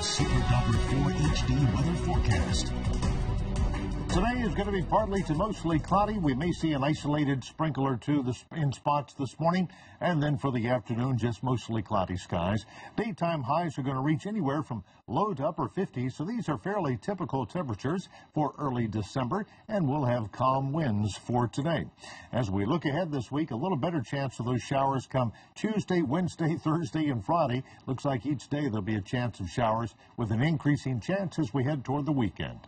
Super Doppler 4 HD weather forecast. Today is going to be partly to mostly cloudy. We may see an isolated sprinkle or two in spots this morning, and then for the afternoon, just mostly cloudy skies. Daytime highs are going to reach anywhere from low to upper 50s, so these are fairly typical temperatures for early December, and we'll have calm winds for today. As we look ahead this week, a little better chance of those showers come Tuesday, Wednesday, Thursday, and Friday. Looks like each day there'll be a chance of showers with an increasing chance as we head toward the weekend.